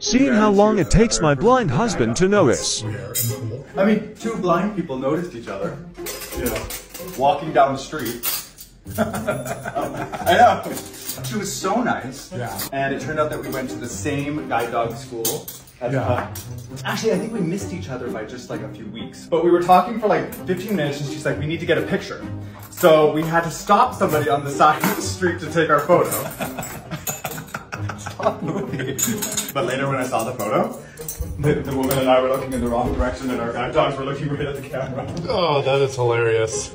Seeing how long it takes my blind husband to notice. I mean, two blind people noticed each other, you know, walking down the street. I know. She was so nice. Yeah. And it turned out that we went to the same guide dog school. As Yeah. actually, I think we missed each other by just like a few weeks. But we were talking for like 15 minutes and she's like, we need to get a picture. So we had to stop somebody on the side of the street to take our photo. Moving. But later when I saw the photo, the, the woman and I were looking in the wrong direction and our guide dogs were looking right at the camera. Oh, that is hilarious.